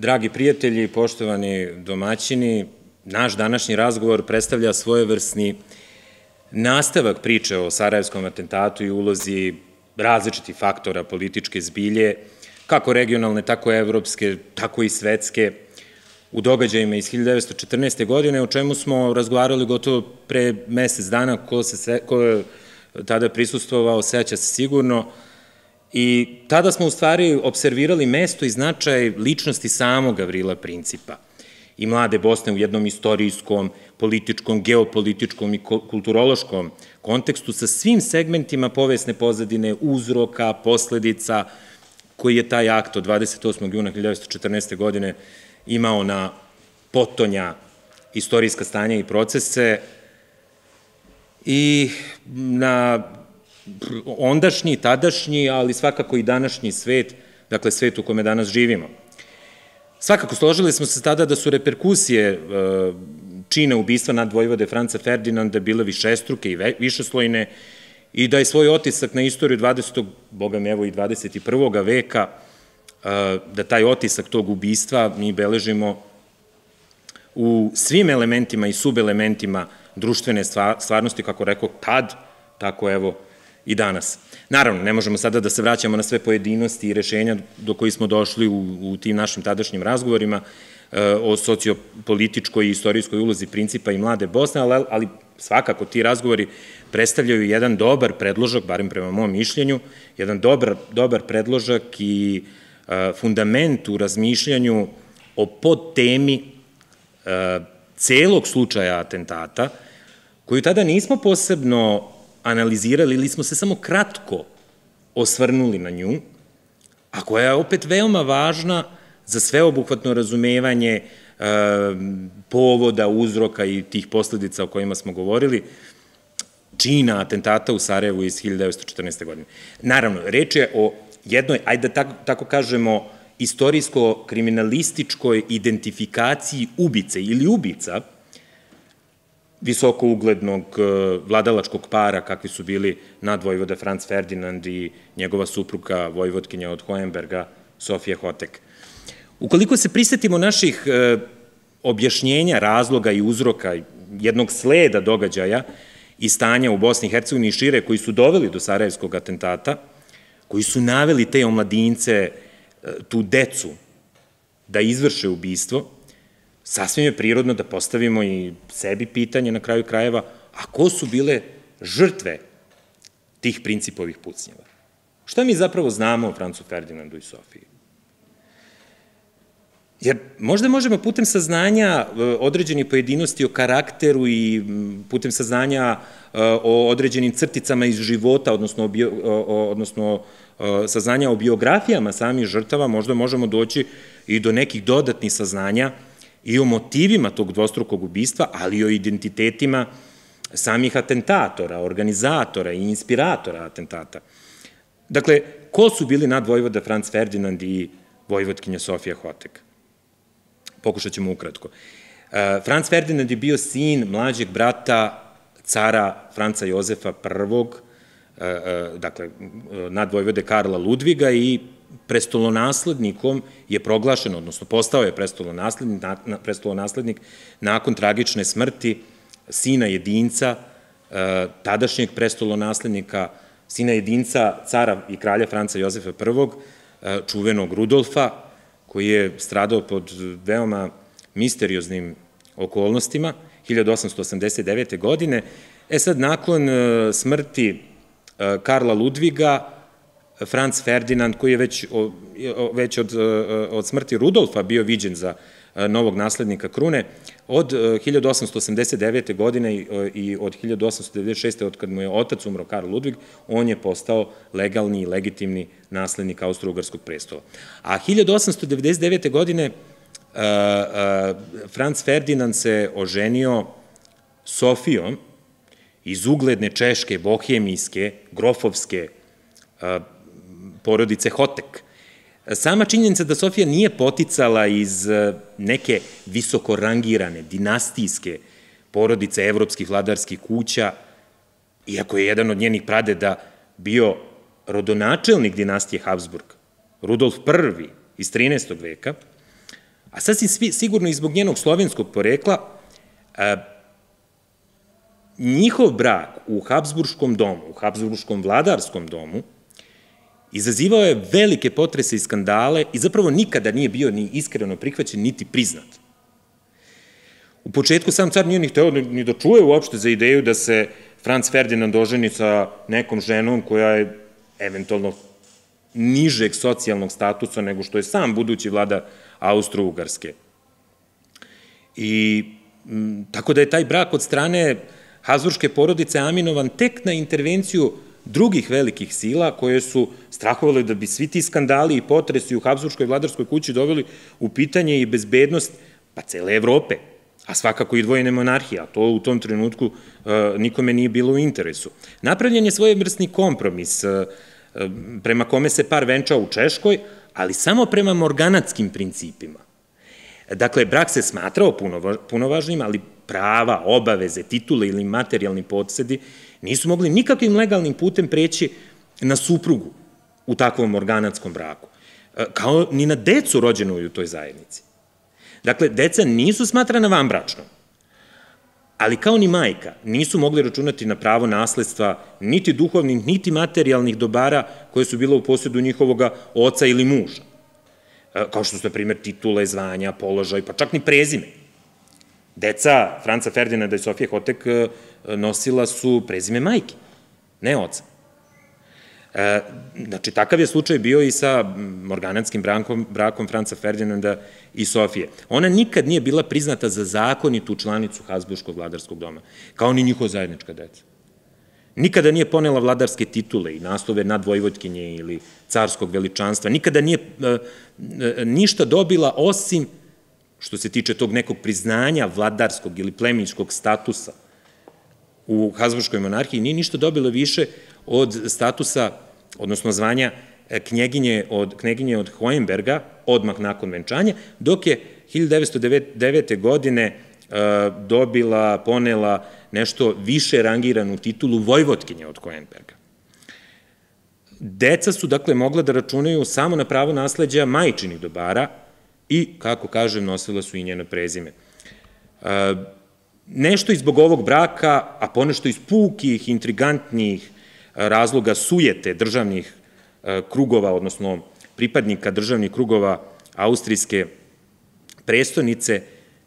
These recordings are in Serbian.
Dragi prijatelji, poštovani domaćini, naš današnji razgovor predstavlja svojevrsni nastavak priče o Sarajevskom atentatu i ulozi različitih faktora političke zbilje, kako regionalne, tako evropske, tako i svetske, u događajima iz 1914. godine, o čemu smo razgovarali gotovo pre mesec dana, ko, se, ko je tada prisustovao, seća se sigurno, I tada smo u stvari observirali mesto i značaj ličnosti samog Gavrila Principa i mlade Bosne u jednom istorijskom, političkom, geopolitičkom i kulturološkom kontekstu sa svim segmentima povesne pozadine, uzroka, posledica koji je taj akt od 28. juna 1914. godine imao na potonja istorijska stanja i procese i na ondašnji, tadašnji, ali svakako i današnji svet, dakle svet u kome danas živimo. Svakako, složili smo se tada da su reperkusije e, čine ubistva nad Vojvode Franca Ferdinanda bile višestruke i višeslojne i da je svoj otisak na istoriju 20. boga mi evo i 21. veka, e, da taj otisak tog ubistva mi beležimo u svim elementima i subelementima društvene stvarnosti, kako rekao, tad, tako evo i danas. Naravno, ne možemo sada da se vraćamo na sve pojedinosti i rešenja do koji smo došli u, u tim našim tadašnjim razgovorima e, o sociopolitičkoj i istorijskoj ulozi principa i mlade Bosne, ali, svakako ti razgovori predstavljaju jedan dobar predložak, barem prema mom mišljenju, jedan dobar, dobar predložak i e, fundament u razmišljanju o podtemi e, celog slučaja atentata, koju tada nismo posebno analizirali ili smo se samo kratko osvrnuli na nju, a koja je opet veoma važna za sveobuhvatno razumevanje e, povoda, uzroka i tih posledica o kojima smo govorili, čina atentata u Sarajevu iz 1914. godine. Naravno, reč je o jednoj, ajde da tako, tako kažemo, istorijsko-kriminalističkoj identifikaciji ubice ili ubica, visoko uglednog e, vladalačkog para kakvi su bili nadvojvoda Franz Ferdinand i njegova supruga Vojvodkinja od Hohenberga, Sofija Hotek. Ukoliko se prisetimo naših e, objašnjenja, razloga i uzroka jednog sleda događaja i stanja u Bosni i Hercegovini i šire koji su doveli do Sarajevskog atentata, koji su naveli te omladince, e, tu decu, da izvrše ubistvo, sasvim je prirodno da postavimo i sebi pitanje na kraju krajeva, a ko su bile žrtve tih principovih pucnjeva? Šta mi zapravo znamo o Francu Ferdinandu i Sofiji? Jer možda možemo putem saznanja e, određenih pojedinosti o karakteru i putem saznanja e, o određenim crticama iz života, odnosno, bio, odnosno e, saznanja o biografijama samih žrtava, možda možemo doći i do nekih dodatnih saznanja i o motivima tog dvostrukog ubistva, ali i o identitetima samih atentatora, organizatora i inspiratora atentata. Dakle, ko su bili nadvojvoda Franz Ferdinand i vojvodkinja Sofija Hotek? Pokušat ćemo ukratko. E, Franz Ferdinand je bio sin mlađeg brata cara Franca Jozefa I, e, e, dakle, nadvojvode Karla Ludviga i prestolonaslednikom je proglašen, odnosno postao je prestolonaslednik, nakon tragične smrti sina jedinca, e, tadašnjeg prestolonaslednika, sina jedinca cara i kralja Franca Jozefa I, e, čuvenog Rudolfa, koji je stradao pod veoma misterioznim okolnostima, 1889. godine. E sad, nakon e, smrti Karla Ludviga, Franz Ferdinand, koji je već, već od, e, od smrti Rudolfa bio viđen za e, novog naslednika krune, od 1889. E, godine i od 1896. od kad mu je otac umro Karl Ludvig, on je postao legalni i legitimni naslednik Austro-Ugarskog prestola. A 1899. godine Franz Ferdinand se oženio Sofijom iz ugledne češke, bohemijske, grofovske porodice Hotek. Sama činjenica da Sofija nije poticala iz e, neke visoko rangirane, dinastijske porodice evropskih vladarskih kuća, iako je jedan od njenih pradeda bio rodonačelnik dinastije Habsburg, Rudolf I iz 13. veka, a sasvim sigurno i zbog njenog slovenskog porekla, njihov brak u Habsburgskom domu, u Habsburgskom vladarskom domu, izazivao je velike potrese i skandale i zapravo nikada nije bio ni iskreno prihvaćen, niti priznat. U početku sam car nije ni hteo ni da čuje uopšte za ideju da se Franz Ferdinand oženi sa nekom ženom koja je eventualno nižeg socijalnog statusa nego što je sam budući vlada Austro-Ugarske. I tako da je taj brak od strane Hazurške porodice aminovan tek na intervenciju drugih velikih sila koje su strahovali da bi svi ti skandali i potresi u Habsburgskoj vladarskoj kući doveli u pitanje i bezbednost pa cele Evrope, a svakako i dvojene monarhije, a to u tom trenutku uh, nikome nije bilo u interesu. Napravljen je svojevrsni kompromis uh, prema kome se par venčao u Češkoj, ali samo prema morganatskim principima. Dakle, brak se smatrao punovažnim, ali prava, obaveze, titule ili materijalni podsedi nisu mogli nikakvim legalnim putem preći na suprugu u takvom organatskom braku, e, kao ni na decu rođenu u toj zajednici. Dakle, deca nisu smatrana vanbračnom, ali kao ni majka nisu mogli računati na pravo nasledstva niti duhovnih, niti materijalnih dobara koje su bilo u posjedu njihovoga oca ili muža, e, kao što su, na primjer, titule, zvanja, položaj, pa čak ni prezime. Deca Franca Ferdinanda i Sofije Hotek e, nosila su prezime majke, ne oca. E, znači, takav je slučaj bio i sa morgananskim brakom, brakom Franca Ferdinanda i Sofije. Ona nikad nije bila priznata za zakonitu članicu Habsburgskog vladarskog doma, kao ni njihova zajednička deca. Nikada nije ponela vladarske titule i naslove nadvojvodkinje ili carskog veličanstva, nikada nije e, e, ništa dobila osim što se tiče tog nekog priznanja vladarskog ili pleminskog statusa u Habsburgskoj monarhiji, nije ništa dobilo više od statusa, odnosno zvanja e, knjeginje od, knjeginje od Hohenberga, odmah nakon venčanja, dok je 1909. godine e, dobila, ponela nešto više rangiranu titulu Vojvotkinje od Hohenberga. Deca su, dakle, mogla da računaju samo na pravo nasledđa majčinih dobara, i, kako kažem, nosila su i njeno prezime. E, nešto izbog ovog braka, a ponešto iz pukih, intrigantnih razloga sujete državnih e, krugova, odnosno pripadnika državnih krugova austrijske prestonice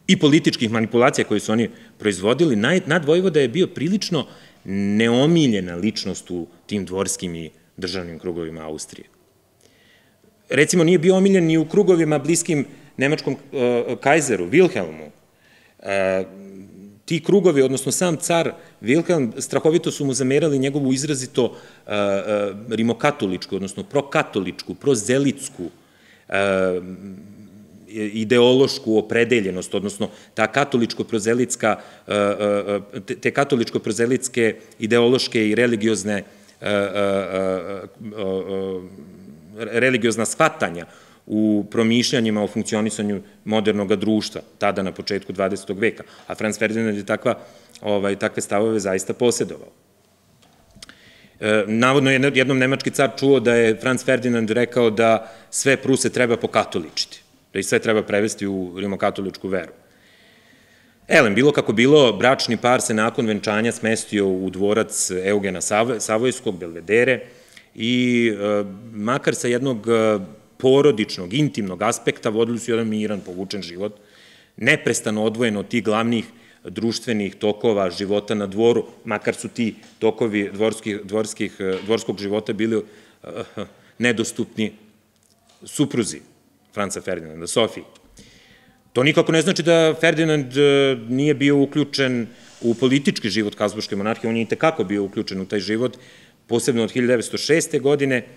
i političkih manipulacija koje su oni proizvodili, nadvojvoda je bio prilično neomiljena ličnost u tim dvorskim i državnim krugovima Austrije recimo nije bio omiljen ni u krugovima bliskim nemačkom uh, kajzeru, Wilhelmu. Ti krugovi, odnosno sam car Wilhelm, strahovito su mu zamerali njegovu izrazito uh, uh, rimokatoličku, odnosno prokatoličku, prozelitsku uh, ideološku opredeljenost, odnosno ta katoličko-prozelitska, te katoličko-prozelitske ideološke i religiozne religiozna shvatanja u promišljanjima o funkcionisanju modernog društva, tada na početku 20. veka, a Franz Ferdinand je takva, ovaj, takve stavove zaista posjedovao. E, navodno je jednom nemački car čuo da je Franz Ferdinand rekao da sve Pruse treba pokatoličiti, da ih sve treba prevesti u rimokatoličku veru. Elem, bilo kako bilo, bračni par se nakon venčanja smestio u dvorac Eugena Savojskog, Belvedere, i e, makar sa jednog e, porodičnog, intimnog aspekta vodili su jedan miran, povučen život, neprestano odvojeno od tih glavnih društvenih tokova života na dvoru, makar su ti tokovi dvorskih, dvorskih, dvorskog života bili uh, nedostupni supruzi Franca Ferdinanda, Sofiji. To nikako ne znači da Ferdinand nije bio uključen u politički život Habsburgske monarhije, on je i tekako bio uključen u taj život, posebno od 1906. godine,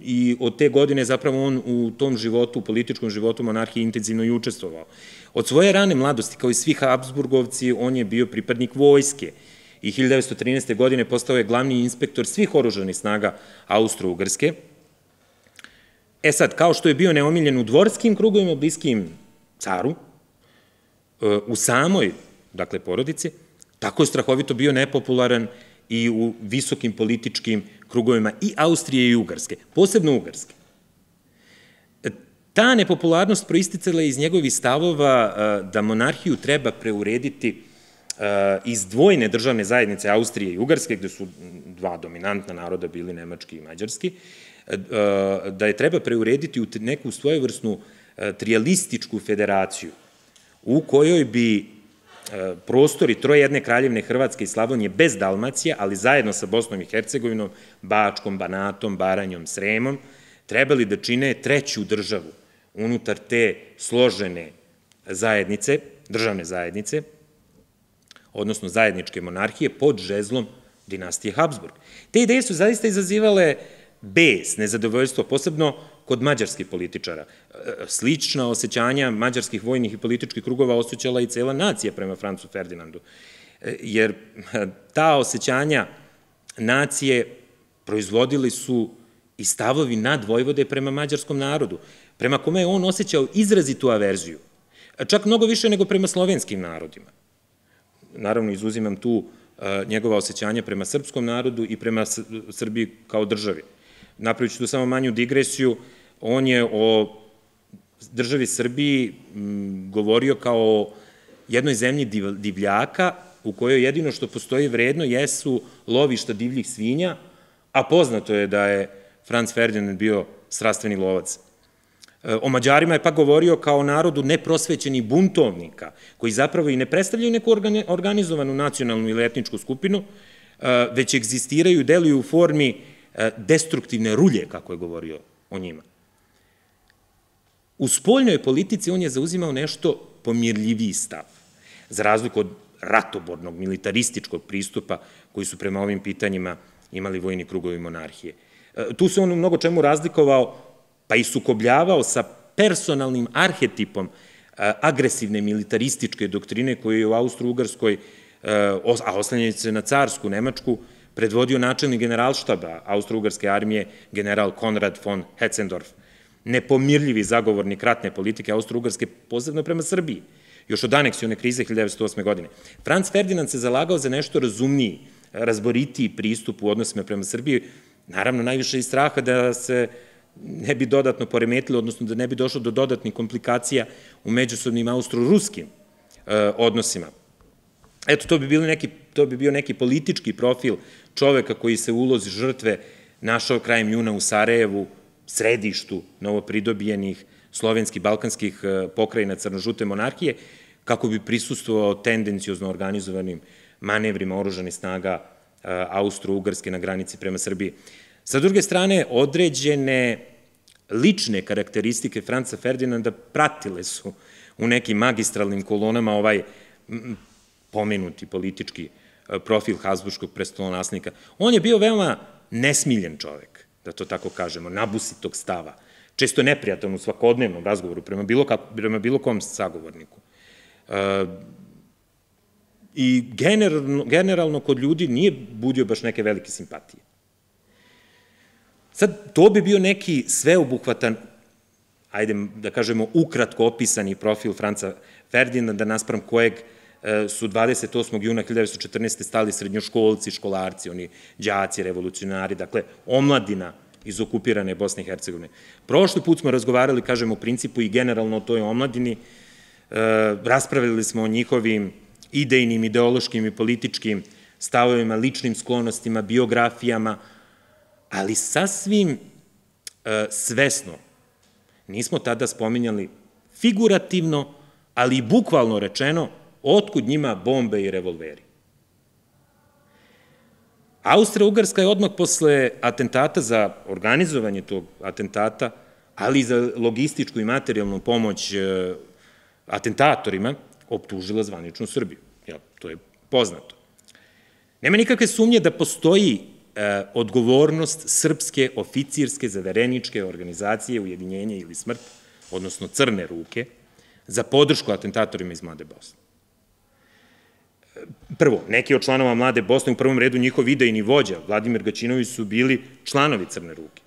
i od te godine zapravo on u tom životu, u političkom životu monarhije intenzivno i učestvovao. Od svoje rane mladosti, kao i svi Habsburgovci, on je bio pripadnik vojske i 1913. godine postao je glavni inspektor svih oružanih snaga Austro-Ugrske. E sad, kao što je bio neomiljen u dvorskim krugovima bliskim caru, e, u samoj, dakle, porodici, tako je strahovito bio nepopularan i u visokim političkim krugovima i Austrije i Ugarske, posebno Ugarske. E, Ta nepopularnost proisticala iz njegovih stavova da monarhiju treba preurediti iz dvojne državne zajednice Austrije i Ugarske, gde su dva dominantna naroda bili nemački i mađarski, da je treba preurediti u neku svojevrsnu trijalističku federaciju u kojoj bi prostori trojedne kraljevne Hrvatske i Slavonije bez Dalmacije, ali zajedno sa Bosnom i Hercegovinom, Bačkom, Banatom, Baranjom, Sremom, trebali da čine treću državu unutar te složene zajednice, državne zajednice, odnosno zajedničke monarhije, pod žezlom dinastije Habsburg. Te ideje su zaista izazivale bes, nezadovoljstvo, posebno kod mađarskih političara. Slična osjećanja mađarskih vojnih i političkih krugova osjećala i cela nacija prema Francu Ferdinandu. Jer ta osjećanja nacije proizvodili su i stavovi nad Vojvode prema mađarskom narodu, prema kome je on osjećao izrazitu averziju, čak mnogo više nego prema slovenskim narodima. Naravno, izuzimam tu njegova osjećanja prema srpskom narodu i prema Srbiji kao državi. Napravit ću tu samo manju digresiju, on je o državi Srbiji govorio kao jednoj zemlji divljaka, u kojoj jedino što postoji vredno jesu lovišta divljih svinja, a poznato je da je Franz Ferdinand bio strastveni lovac. O Mađarima je pa govorio kao narodu neprosvećenih buntovnika, koji zapravo i ne predstavljaju neku organizovanu nacionalnu ili etničku skupinu, već egzistiraju i deluju u formi destruktivne rulje, kako je govorio o njima. U spoljnoj politici on je zauzimao nešto pomirljiviji stav, za razliku od ratobornog, militarističkog pristupa koji su prema ovim pitanjima imali vojni krugovi monarhije. Tu se on u mnogo čemu razlikovao, pa i sukobljavao sa personalnim arhetipom agresivne militarističke doktrine koje je u Austro-Ugarskoj, a oslanjaju se na carsku Nemačku, predvodio načelnik generalštaba Austro-Ugarske armije general Konrad von Hetzendorf, nepomirljivi zagovornik ratne politike Austro-Ugarske, posebno prema Srbiji, još od aneksione krize 1908. godine. Franz Ferdinand se zalagao za nešto razumniji, razboritiji pristup u odnosima prema Srbiji, naravno najviše iz straha da se ne bi dodatno poremetili, odnosno da ne bi došlo do dodatnih komplikacija u međusobnim austro-ruskim odnosima. Eto, to bi, bili neki, to bi bio neki politički profil čoveka koji se ulozi žrtve našao krajem juna u Sarajevu, središtu novopridobijenih slovenskih, balkanskih pokrajina crnožute monarhije, kako bi prisustovao tendencijozno organizovanim manevrima oružanih snaga Austro-Ugarske na granici prema Srbiji. Sa druge strane, određene lične karakteristike Franca Ferdinanda pratile su u nekim magistralnim kolonama ovaj pomenuti politički profil Habsburgskog prestolonasnika. On je bio veoma nesmiljen čovek, da to tako kažemo, nabusitog stava, često neprijatan u svakodnevnom razgovoru prema bilo, kako, prema bilo kom sagovorniku. I generalno, generalno kod ljudi nije budio baš neke velike simpatije. Sad, to bi bio neki sveobuhvatan, ajde da kažemo, ukratko opisani profil Franca Ferdinanda, naspram kojeg e, su 28. juna 1914. stali srednjoškolci, školarci, oni đaci, revolucionari, dakle, omladina iz okupirane Bosne i Hercegovine. Prošli put smo razgovarali, kažemo, u principu i generalno o toj omladini, e, raspravili smo o njihovim idejnim, ideološkim i političkim stavovima, ličnim sklonostima, biografijama, ali sasvim e, svesno nismo tada spominjali figurativno, ali i bukvalno rečeno, otkud njima bombe i revolveri. Austria-Ugarska je odmah posle atentata za organizovanje tog atentata, ali i za logističku i materijalnu pomoć e, atentatorima, optužila zvaničnu Srbiju. Ja, to je poznato. Nema nikakve sumnje da postoji E, odgovornost srpske oficirske zavereničke organizacije Ujedinjenje ili smrt, odnosno Crne ruke, za podršku atentatorima iz Mlade Bosne. Prvo, neki od članova Mlade Bosne, u prvom redu njihov idejni vođa, Vladimir Gaćinović, su bili članovi Crne ruke.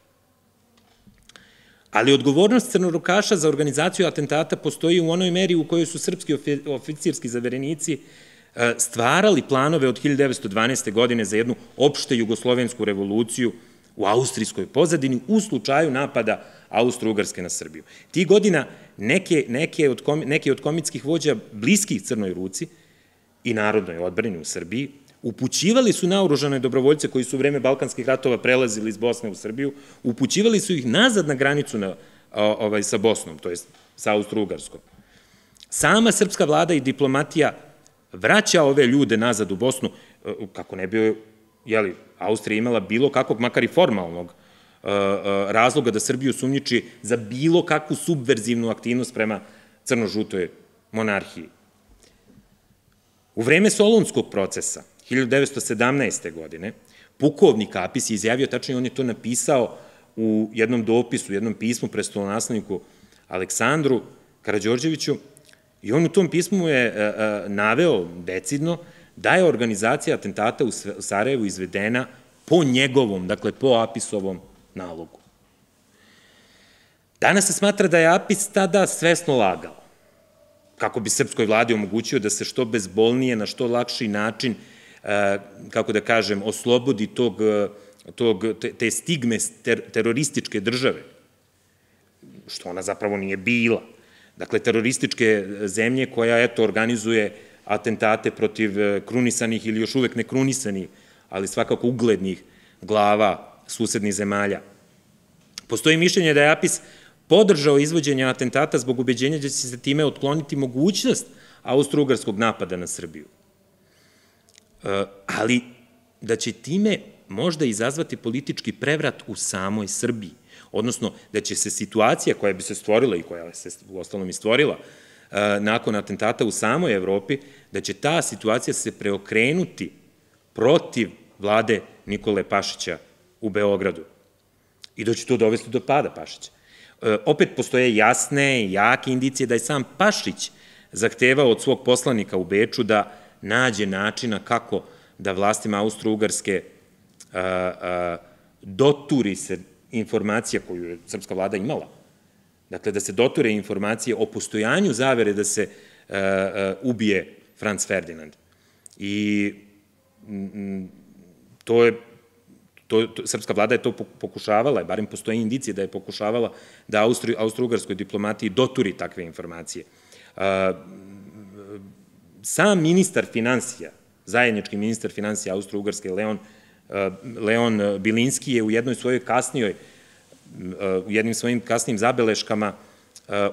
Ali odgovornost crnorukaša za organizaciju atentata postoji u onoj meri u kojoj su srpski oficirski zaverenici E, stvarali planove od 1912. godine za jednu opšte jugoslovensku revoluciju u austrijskoj pozadini u slučaju napada Austro-Ugarske na Srbiju. Ti godina neke, neke, od, neke od komitskih vođa bliskih Crnoj ruci i narodnoj odbrani u Srbiji upućivali su naoružane dobrovoljce koji su u vreme Balkanskih ratova prelazili iz Bosne u Srbiju, upućivali su ih nazad na granicu na, ovaj, sa Bosnom, to jest sa Austro-Ugarskom. Sama srpska vlada i diplomatija vraća ove ljude nazad u Bosnu, e, kako ne bi, jeli, Austrija imala bilo kakvog, makar i formalnog, e, e, razloga da Srbiju sumnjiči za bilo kakvu subverzivnu aktivnost prema crno-žutoj monarhiji. U vreme Solunskog procesa, 1917. godine, pukovnik Apis je izjavio, tačno on je to napisao u jednom dopisu, u jednom pismu prestolonasledniku Aleksandru Karadžorđeviću, i on u tom pismu je e, e, naveo decidno da je organizacija atentata u Sarajevu izvedena po njegovom, dakle po Apisovom nalogu. Danas se smatra da je Apis tada svesno lagao, kako bi srpskoj vladi omogućio da se što bezbolnije, na što lakši način E, kako da kažem, oslobodi tog, e, tog, te stigme ter, terorističke države, što ona zapravo nije bila. Dakle, terorističke zemlje koja, eto, organizuje atentate protiv e, krunisanih ili još uvek nekrunisanih, ali svakako uglednih glava susednih zemalja. Postoji mišljenje da je APIS podržao izvođenje atentata zbog ubeđenja da će se time otkloniti mogućnost austro-ugarskog napada na Srbiju. E, ali da će time možda izazvati politički prevrat u samoj Srbiji, odnosno da će se situacija koja bi se stvorila i koja se u ostalom i stvorila e, nakon atentata u samoj Evropi, da će ta situacija se preokrenuti protiv vlade Nikole Pašića u Beogradu i da će to dovesti do pada Pašića. E, opet postoje jasne i jake indicije da je sam Pašić zahtevao od svog poslanika u Beču da nađe načina kako da vlastima Austro-Ugarske doturi se informacija koju je srpska vlada imala, dakle da se doture informacije o postojanju zavere da se ubije Franz Ferdinand. I to je to, to, srpska vlada je to pokušavala, barem postoje indicije da je pokušavala da austro-ugarskoj diplomatiji doturi takve informacije. Sam ministar financija, zajednički ministar financija Austro-Ugarske, Leon, Leon Bilinski je u jednoj svojoj kasnijoj, u jednim svojim kasnijim zabeleškama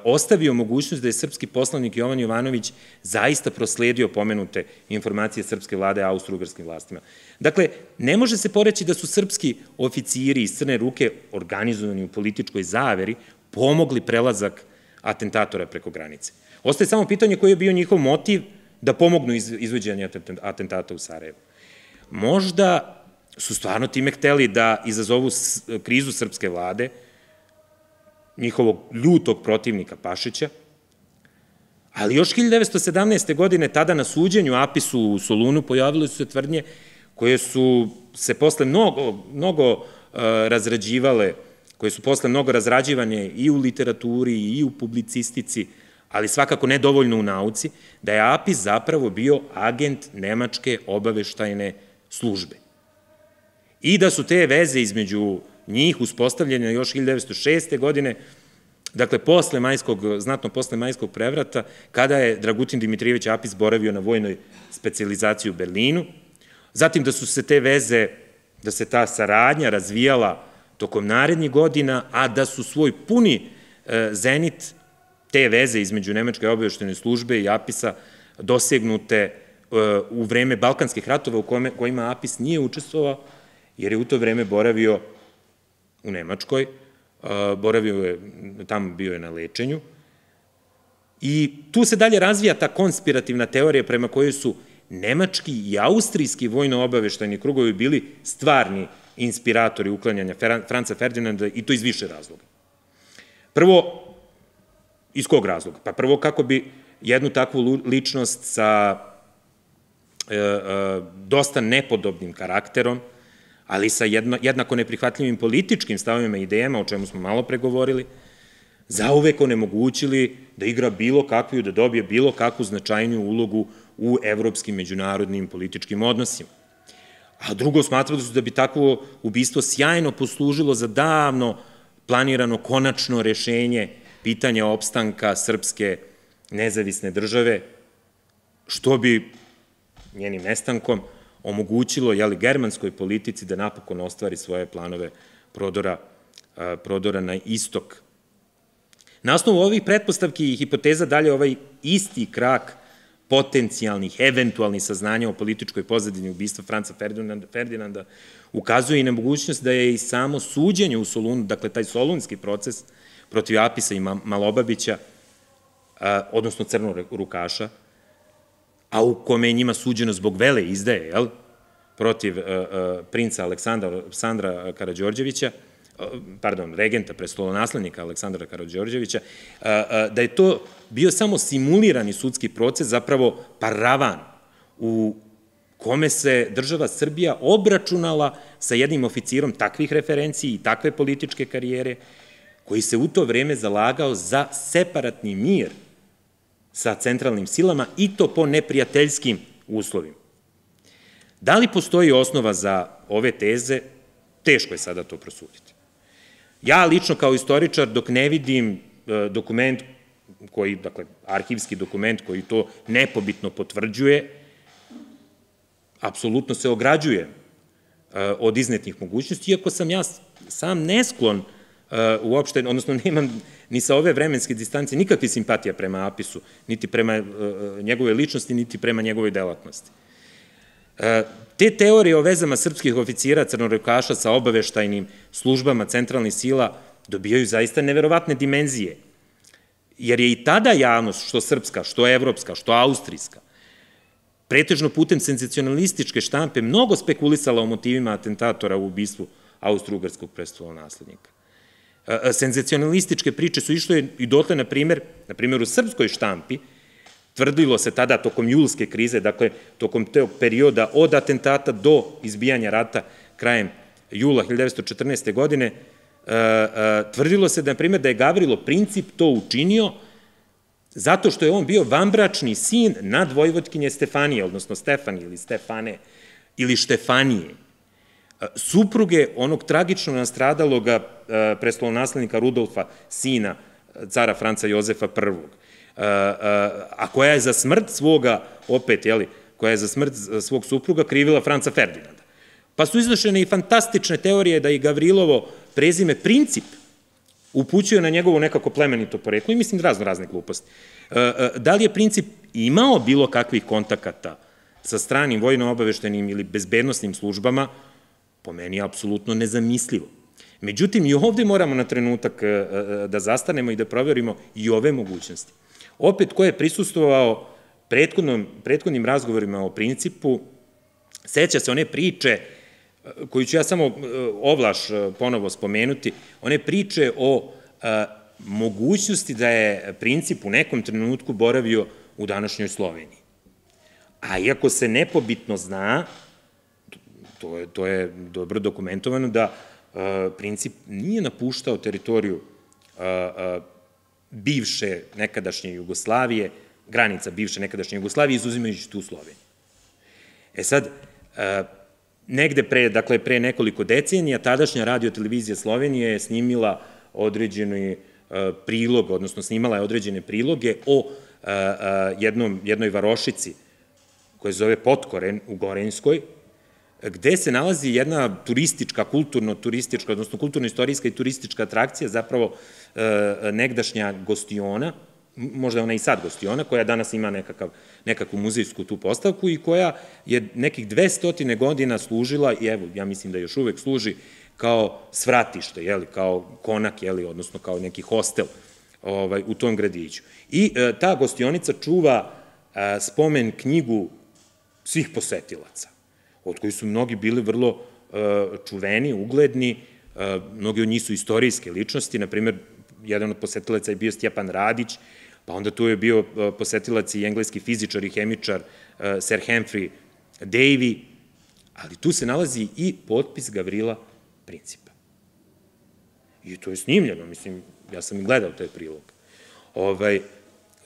ostavio mogućnost da je srpski poslanik Jovan Jovanović zaista prosledio pomenute informacije srpske vlade austro-ugarskim vlastima. Dakle, ne može se poreći da su srpski oficiri iz Crne ruke organizovani u političkoj zaveri pomogli prelazak atentatora preko granice. Ostaje samo pitanje koji je bio njihov motiv da pomognu izvođenje atentata u Sarajevu. Možda su stvarno time hteli da izazovu krizu srpske vlade, njihovog ljutog protivnika Pašića, ali još 1917. godine, tada na suđenju Apisu u Solunu, pojavile su se tvrdnje koje su se posle mnogo, mnogo uh, razrađivale, koje su posle mnogo razrađivane i u literaturi i u publicistici, ali svakako ne dovoljno u nauci, da je APIS zapravo bio agent Nemačke obaveštajne službe. I da su te veze između njih uspostavljene još 1906. godine, dakle, posle majskog, znatno posle majskog prevrata, kada je Dragutin Dimitrijević Apis boravio na vojnoj specializaciji u Berlinu, zatim da su se te veze, da se ta saradnja razvijala tokom narednih godina, a da su svoj puni e, zenit te veze između Nemačke obještene službe i APIS-a dosegnute e, u vreme Balkanskih ratova u kojima APIS nije učestvovao, jer je u to vreme boravio u Nemačkoj, boravio je, tamo bio je na lečenju, i tu se dalje razvija ta konspirativna teorija prema kojoj su nemački i austrijski vojno-obaveštajni krugovi bili stvarni inspiratori uklanjanja Franca Ferdinanda i to iz više razloga. Prvo, Iz kog razloga? Pa prvo kako bi jednu takvu ličnost sa e, e, dosta nepodobnim karakterom, ali sa jedno, jednako neprihvatljivim političkim stavovima i idejama, o čemu smo malo pregovorili, zauvek onemogućili da igra bilo kakvu, da dobije bilo kakvu značajniju ulogu u evropskim međunarodnim političkim odnosima. A drugo, smatrali su da bi takvo ubistvo sjajno poslužilo za davno planirano konačno rešenje pitanja opstanka srpske nezavisne države, što bi njenim nestankom omogućilo jeli, germanskoj politici da napokon ostvari svoje planove prodora, prodora na istok. Na osnovu ovih pretpostavki i hipoteza dalje ovaj isti krak potencijalnih, eventualnih saznanja o političkoj pozadini ubistva Franca Ferdinanda, Ferdinanda ukazuje i na mogućnost da je i samo suđenje u Solunu, dakle taj solunski proces protiv Apisa i Malobabića, odnosno crnorukaša, a u kome je njima suđeno zbog vele izdaje, jel, protiv princa Aleksandra, Karadžorđevića, pardon, regenta prestolonaslednika Aleksandra Karadžorđevića, da je to bio samo simulirani sudski proces, zapravo paravan u kome se država Srbija obračunala sa jednim oficirom takvih referenciji i takve političke karijere, koji se u to vreme zalagao za separatni mir sa centralnim silama i to po neprijateljskim uslovima. Da li postoji osnova za ove teze? Teško je sada to prosuditi. Ja lično kao istoričar dok ne vidim e, dokument koji, dakle, arhivski dokument koji to nepobitno potvrđuje, apsolutno se ograđuje e, od iznetnih mogućnosti, iako sam ja sam nesklon e, uopšte, odnosno nemam ni sa ove vremenske distance nikakve simpatija prema Apisu, niti prema njegove ličnosti, niti prema njegovoj delatnosti. Te teorije o vezama srpskih oficira crnorekaša sa obaveštajnim službama centralnih sila dobijaju zaista neverovatne dimenzije, jer je i tada javnost, što srpska, što evropska, što austrijska, pretežno putem senzacionalističke štampe mnogo spekulisala o motivima atentatora u ubistvu austro-ugarskog prestola naslednika. Senzacionalističke priče su išle i dotle, na primjer, na primjer u srpskoj štampi, Tvrdilo se tada tokom julske krize, dakle tokom tog perioda od atentata do izbijanja rata krajem jula 1914. godine, tvrdilo se na primjer, da je Gavrilo Princip to učinio zato što je on bio vambračni sin nad Vojvodkinje Stefanije, odnosno Stefanije ili Stefane ili Štefanije, supruge onog tragično nastradaloga prestolonaslednika Rudolfa, sina cara Franca Jozefa I a koja je za smrt svoga, opet, jeli, koja je za smrt svog supruga krivila Franca Ferdinanda. Pa su iznošene i fantastične teorije da i Gavrilovo prezime princip upućuje na njegovo nekako plemenito poreklo i mislim razno razne gluposti. Da li je princip imao bilo kakvih kontakata sa stranim vojno-obaveštenim ili bezbednostnim službama, po meni apsolutno nezamislivo. Međutim, i ovde moramo na trenutak da zastanemo i da proverimo i ove mogućnosti. Opet, ko je prisustovao prethodnim razgovorima o principu, seća se one priče, e, koju ću ja samo e, ovlaš e, ponovo spomenuti, one priče o mogućnosti da je princip u nekom trenutku boravio u današnjoj Sloveniji. A iako se nepobitno zna, to je, to je dobro dokumentovano, da princip nije napuštao teritoriju bivše nekadašnje Jugoslavije, granica bivše nekadašnje Jugoslavije, izuzimajući tu Sloveniju. E sad, negde pre, dakle, pre nekoliko decenija, tadašnja radiotelevizija Slovenije je snimila određeni prilog, odnosno snimala je određene priloge o jednom, jednoj varošici koja se zove Potkoren u Gorenjskoj, gde se nalazi jedna turistička, kulturno-turistička, odnosno kulturno-istorijska i turistička atrakcija, zapravo e, negdašnja gostiona, možda ona i sad gostiona, koja danas ima nekakav, nekakvu muzejsku tu postavku i koja je nekih 200 godina služila, i evo, ja mislim da još uvek služi, kao svratište, jeli, kao konak, jeli, odnosno kao neki hostel ovaj, u tom gradiću. I e, ta gostionica čuva e, spomen knjigu svih posetilaca od kojih su mnogi bili vrlo e, čuveni, ugledni, e, mnogi od njih su istorijske ličnosti, na primjer, jedan od posetilaca je bio Stjepan Radić, pa onda tu je bio e, posetilac i engleski fizičar i hemičar Sir Humphrey Davy, ali tu se nalazi i potpis Gavrila Principa. I to je snimljeno, mislim, ja sam i gledao taj prilog. Ovaj,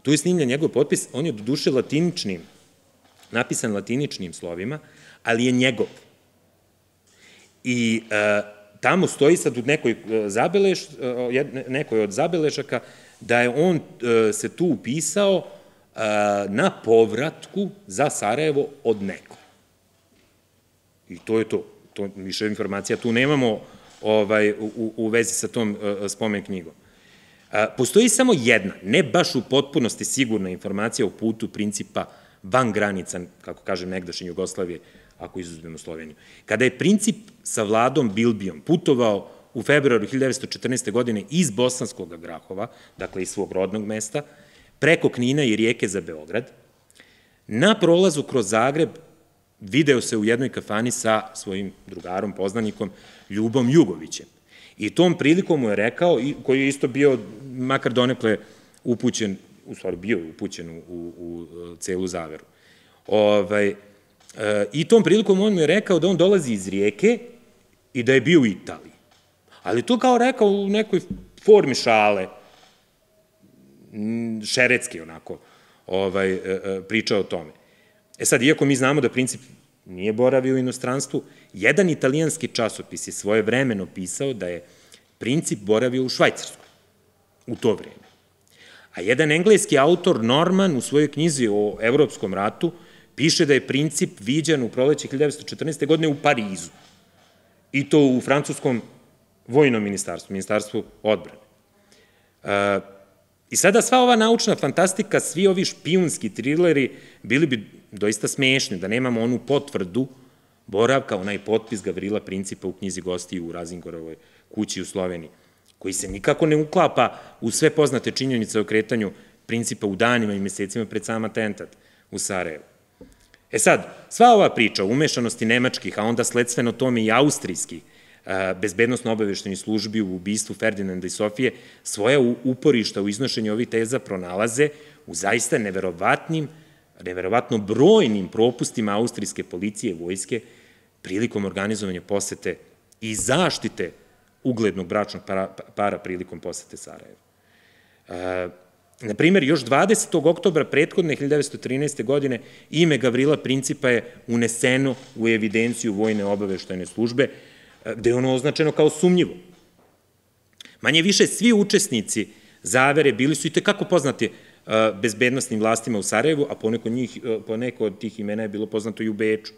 tu je snimljen njegov potpis, on je do duše latiničnim, napisan latiničnim slovima, ali je njegov. I e, tamo stoji sad u nekoj, zabeleš, nekoj od zabelešaka da je on se tu upisao na povratku za Sarajevo od neko. I to je to. to više informacija tu nemamo ovaj, u, u vezi sa tom spomen knjigom. Postoji samo jedna, ne baš u potpunosti sigurna informacija o putu principa van granica, kako kažem, negdašnje Jugoslavije, ako izuzmemo Sloveniju. Kada je princip sa vladom Bilbijom putovao u februaru 1914. godine iz Bosanskog Grahova, dakle iz svog rodnog mesta, preko Knina i rijeke za Beograd, na prolazu kroz Zagreb video se u jednoj kafani sa svojim drugarom, poznanikom, Ljubom Jugovićem. I tom prilikom mu je rekao, koji je isto bio, makar donekle upućen, u stvari bio upućen u, u, u celu zaveru. Ovaj, e, I tom prilikom on mu je rekao da on dolazi iz rijeke i da je bio u Italiji. Ali to kao rekao u nekoj formi šale, šeretski onako, ovaj, e, e, pričao o tome. E sad, iako mi znamo da princip nije boravio u inostranstvu, jedan italijanski časopis je svoje vremeno pisao da je princip boravio u Švajcarskoj u to vreme. A jedan engleski autor Norman u svojoj knjizi o Evropskom ratu piše da je princip viđan u proleće 1914. godine u Parizu. I to u francuskom vojnom ministarstvu, ministarstvu odbrane. E, I sada sva ova naučna fantastika, svi ovi špijunski trileri bili bi doista smešni, da nemamo onu potvrdu boravka, onaj potpis Gavrila Principa u knjizi gosti u Razingorovoj kući u Sloveniji, koji se nikako ne uklapa u sve poznate činjenice o kretanju principa u danima i mesecima pred sam atentat u Sarajevu. E sad, sva ova priča o umešanosti nemačkih, a onda sledstveno tome i austrijskih, bezbednostno obavešteni službi u ubistvu Ferdinanda i Sofije svoja uporišta u iznošenju ovih teza pronalaze u zaista neverovatnim, neverovatno brojnim propustima austrijske policije, vojske, prilikom organizovanja posete i zaštite uglednog bračnog para, para prilikom posete Sarajevo. E, na primjer, još 20. oktobra prethodne 1913. godine ime Gavrila Principa je uneseno u evidenciju vojne obaveštajne službe, gde je ono označeno kao sumnjivo. Manje više svi učesnici zavere bili su i tekako poznati e, bezbednostnim vlastima u Sarajevu, a poneko, njih, e, poneko od tih imena je bilo poznato i u Beču.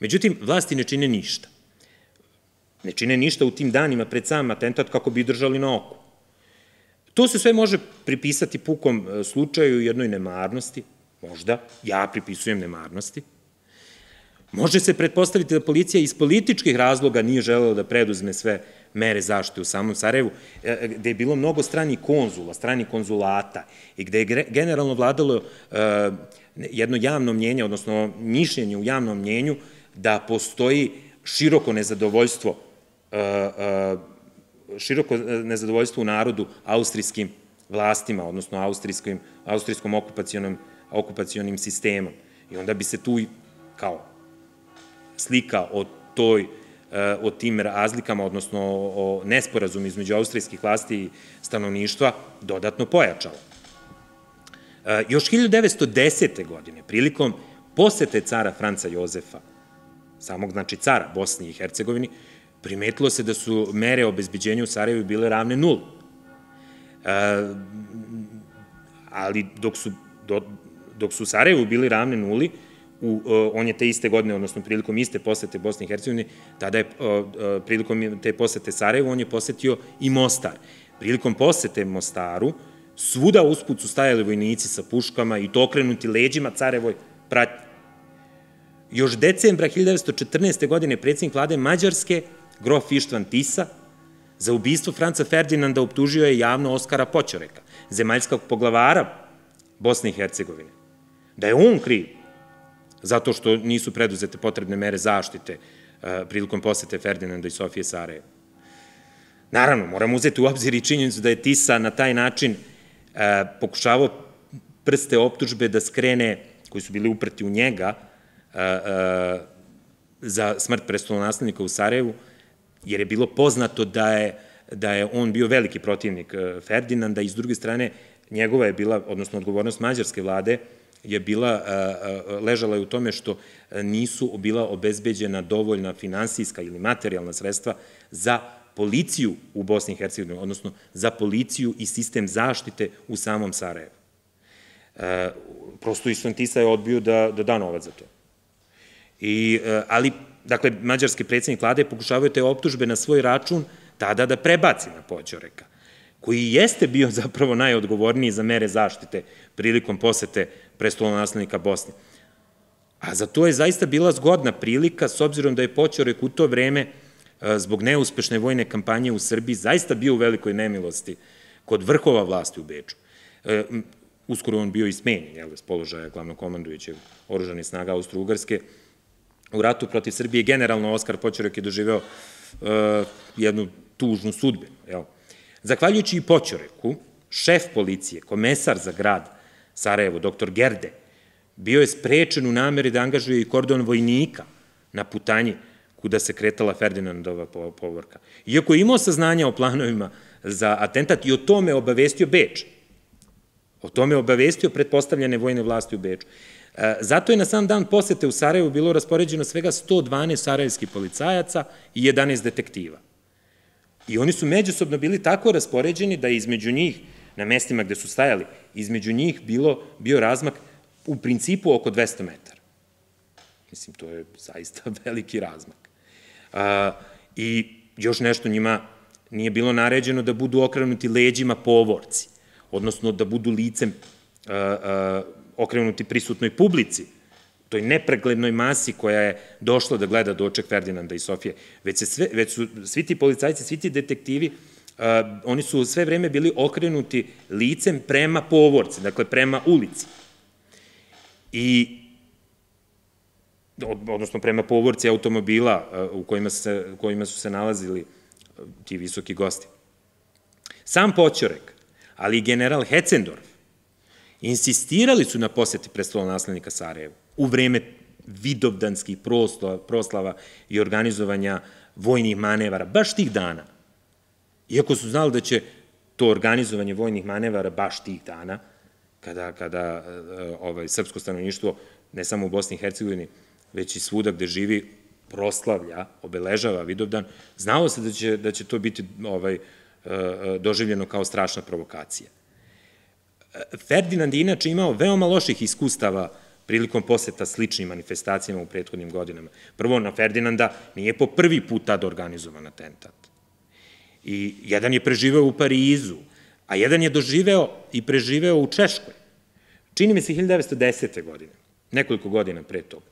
Međutim, vlasti ne čine ništa. Ne čine ništa u tim danima pred sam atentat kako bi držali na oku. To se sve može pripisati pukom e, slučaju i jednoj nemarnosti, možda, ja pripisujem nemarnosti, Može se pretpostaviti da policija iz političkih razloga nije želela da preduzme sve mere zaštite u samom Sarajevu, e, e, gde je bilo mnogo stranih konzula, stranih konzulata i gde je generalno vladalo jedno javno mnjenje, odnosno mišljenje u javnom mnjenju da postoji široko nezadovoljstvo široko nezadovoljstvo u narodu austrijskim vlastima, odnosno austrijskim, austrijskom okupacijonom, okupacijonim sistemom. I onda bi se tu kao slika o toj eh, o tim razlikama, odnosno o nesporazumu između austrijskih vlasti i stanovništva dodatno pojačalo. Eh, još 1910. godine, prilikom posete cara Franca Jozefa, samog znači cara Bosni i Hercegovini, primetilo se da su mere obezbeđenja u Sarajevu bile ravne nul. E, ali dok su, do, dok su u Sarajevu bili ravne nuli, u, on je te iste godine, odnosno prilikom iste posete Bosne i Hercegovine, tada je prilikom te posete Sarajevu, on je posetio i Mostar. Prilikom posete Mostaru, svuda usput su stajali vojnici sa puškama i to okrenuti leđima carevoj pratnji. Još decembra 1914. godine predsjednik vlade Mađarske, grof Ištvan Tisa, za ubistvo Franca Ferdinanda optužio je javno Oskara Poćoreka, zemaljskog poglavara Bosne i Hercegovine. Da je on kriv zato što nisu preduzete potrebne mere zaštite e, prilikom posete Ferdinanda i Sofije Sarajeva. Naravno, moramo uzeti u obzir i činjenicu da je Tisa na taj način e, pokušavao prste optužbe da skrene, koji su bili uprti u njega, e, za smrt prestolonaslednika u Sarajevu, jer je bilo poznato da je, da je on bio veliki protivnik Ferdinanda i s druge strane njegova je bila, odnosno odgovornost mađarske vlade, je bila, ležala je u tome što nisu bila obezbeđena dovoljna finansijska ili materijalna sredstva za policiju u Bosni i Hercegovini, odnosno za policiju i sistem zaštite u samom Sarajevu. E, prosto Isvan Tisa je odbio da, da da novac za to. I, e, ali, dakle, mađarski predsednik vlade pokušavaju te optužbe na svoj račun tada da prebaci na Poćoreka, koji jeste bio zapravo najodgovorniji za mere zaštite prilikom posete naslednika Bosne. A za to je zaista bila zgodna prilika, s obzirom da je Poćorek u to vreme zbog neuspešne vojne kampanje u Srbiji zaista bio u velikoj nemilosti kod vrhova vlasti u Beču. E, uskoro on bio i smenjen, jel, s položaja glavnog komandujućeg oružanih snaga Austro-Ugarske. U ratu protiv Srbije generalno Oskar Poćorek je doživeo e, jednu tužnu sudbenu. Jel. Zahvaljujući i Poćoreku, šef policije, komesar za grad Sarajevo, dr. Gerde, bio je sprečen u nameri da angažuje i kordon vojnika na putanji kuda se kretala Ferdinandova povorka. Iako je imao saznanja o planovima za atentat i o tome obavestio Beč, o tome obavestio pretpostavljene vojne vlasti u Beču. E, zato je na sam dan posete u Sarajevu bilo raspoređeno svega 112 sarajevskih policajaca i 11 detektiva. I oni su međusobno bili tako raspoređeni da je između njih, na mestima gde su stajali, između njih bilo, bio razmak u principu oko 200 metara. Mislim, to je zaista veliki razmak. I još nešto njima nije bilo naređeno da budu okrenuti leđima povorci, odnosno da budu licem okrenuti prisutnoj publici, toj nepreglednoj masi koja je došla da gleda doček Ferdinanda i Sofije. Već, se sve, već su svi ti policajci, svi ti detektivi, uh, oni su sve vreme bili okrenuti licem prema povorci, dakle prema ulici. I odnosno prema povorci automobila u kojima, se, u kojima su se nalazili ti visoki gosti. Sam Poćorek, ali i general Hecendorf, insistirali su na poseti prestola naslednika Sarajevu u vreme vidovdanskih proslava, proslava i organizovanja vojnih manevara, baš tih dana. Iako su znali da će to organizovanje vojnih manevara baš tih dana, kada, kada e, ovaj, srpsko stanovništvo, ne samo u Bosni i Hercegovini, već i svuda gde živi proslavlja, obeležava Vidovdan, znalo se da će, da će to biti ovaj, e, e, doživljeno kao strašna provokacija. Ferdinand je inače imao veoma loših iskustava prilikom poseta sličnim manifestacijama u prethodnim godinama. Prvo, na Ferdinanda nije po prvi put tada organizovan atentat. I jedan je preživeo u Parizu, a jedan je doživeo i preživeo u Češkoj. Čini mi se 1910. godine, nekoliko godina pre toga.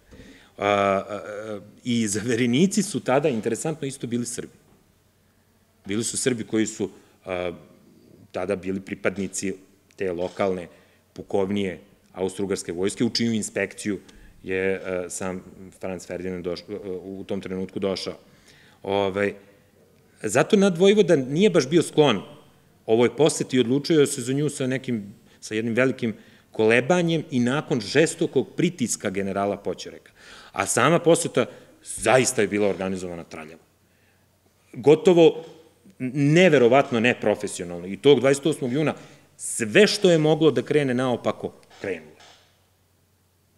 I zaverenici su tada, interesantno, isto bili Srbi. Bili su Srbi koji su tada bili pripadnici te lokalne pukovnije austrougarske vojske, u čiju inspekciju je sam Franz Ferdinand u tom trenutku došao. Ovaj, zato nad Vojvoda nije baš bio sklon ovoj poseti i odlučio se za nju sa nekim, sa jednim velikim kolebanjem i nakon žestokog pritiska generala Poćereka. A sama poseta zaista je bila organizovana traljavo. Gotovo neverovatno neprofesionalno. I tog 28. juna sve što je moglo da krene naopako, krenulo.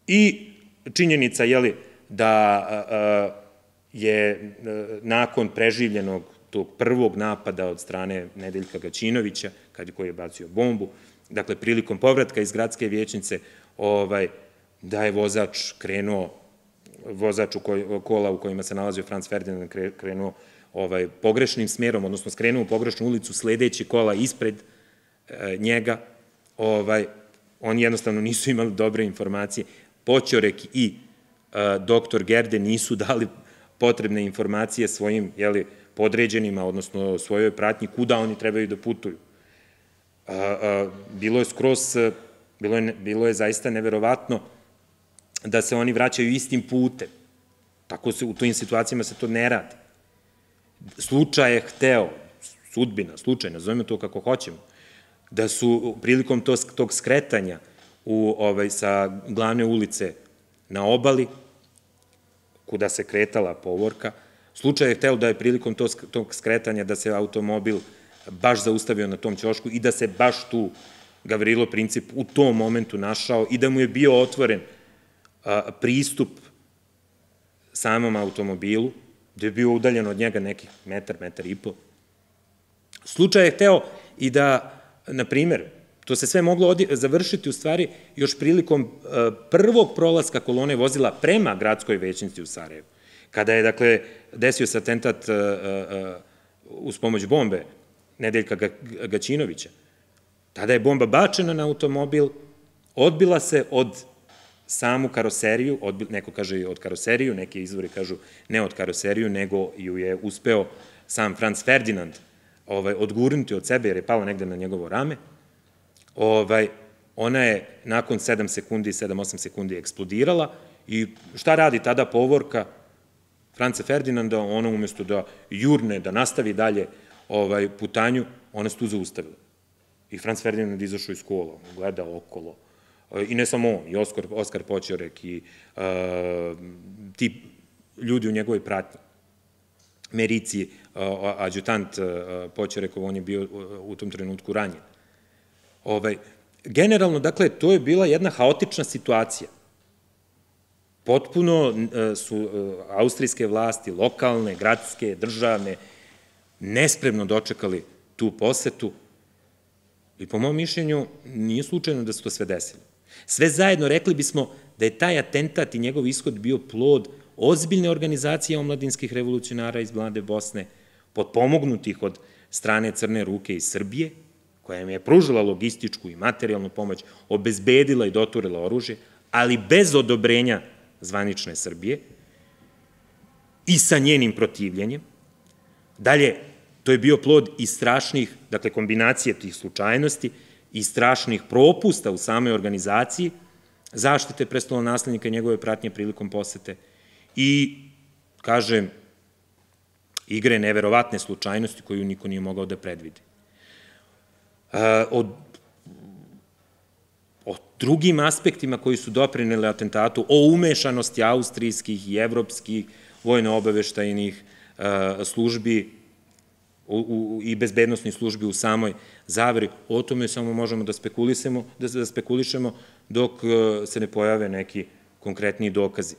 I činjenica, jeli, da je nakon preživljenog tog prvog napada od strane Nedeljka Gaćinovića, kad koji je bacio bombu, dakle, prilikom povratka iz gradske vječnice, ovaj, da je vozač krenuo vozač u koj, kola u kojima se nalazio Franz Ferdinand krenuo ovaj, pogrešnim smerom, odnosno skrenuo u pogrešnu ulicu sledeći kola ispred e, njega, ovaj, oni jednostavno nisu imali dobre informacije. Poćorek i e, doktor Gerde nisu dali potrebne informacije svojim jeli, podređenima, odnosno svojoj pratnji, kuda oni trebaju da putuju. A, a, bilo je skroz, bilo je, bilo je zaista neverovatno da se oni vraćaju istim putem. Tako se u tojim situacijama se to ne radi. Slučaj je hteo, sudbina, slučaj, nazovemo to kako hoćemo, da su prilikom tog skretanja u, ovaj, sa glavne ulice na obali, kuda se kretala povorka, slučaj je hteo da je prilikom tog skretanja da se automobil baš zaustavio na tom ćošku i da se baš tu Gavrilo Princip u tom momentu našao i da mu je bio otvoren pristup samom automobilu, gde je bio udaljen od njega nekih metar, metar i po. Slučaj je hteo i da, na primer, to se sve moglo završiti u stvari još prilikom prvog prolaska kolone vozila prema gradskoj većnici u Sarajevu. Kada je, dakle, desio se atentat uz pomoć bombe Nedeljka Gaćinovića, tada je bomba bačena na automobil, odbila se od samu karoseriju, neko kaže i od karoseriju, neki izvori kažu ne od karoseriju, nego ju je uspeo sam Franz Ferdinand ovaj, odgurnuti od sebe jer je pala negde na njegovo rame. Ovaj, ona je nakon 7 sekundi, 7-8 sekundi eksplodirala i šta radi tada povorka Franca Ferdinanda, ona umesto da jurne, da nastavi dalje ovaj, putanju, ona se tu zaustavila. I Franz Ferdinand izašao iz kola, gleda okolo, i ne samo on, i Oskar, Oskar Počorek, i uh, ti ljudi u njegovoj pratnji. Merici, adjutant Počorekov, on je bio u tom trenutku ranjen. Ovaj, generalno, dakle, to je bila jedna haotična situacija. Potpuno su austrijske vlasti, lokalne, gradske, državne, nespremno dočekali tu posetu i po mom mišljenju nije slučajno da se to sve desilo. Sve zajedno rekli bismo da je taj atentat i njegov ishod bio plod ozbiljne organizacije omladinskih revolucionara iz Mlade Bosne, podpomognutih od strane Crne ruke iz Srbije, koja im je pružila logističku i materijalnu pomoć, obezbedila i doturila oružje, ali bez odobrenja zvanične Srbije i sa njenim protivljenjem. Dalje, to je bio plod i strašnih, dakle kombinacije tih slučajnosti, i strašnih propusta u samoj organizaciji, zaštite naslednika i njegove pratnje prilikom posete i, kažem, igre neverovatne slučajnosti koju niko nije mogao da predvidi. E, od, o drugim aspektima koji su doprineli atentatu, o umešanosti austrijskih i evropskih vojno-obaveštajnih e, službi i bezbednostnih službi u samoj zaveri, o tome samo možemo da spekulisemo, da, da spekulišemo dok e, se ne pojave neki konkretniji dokazi.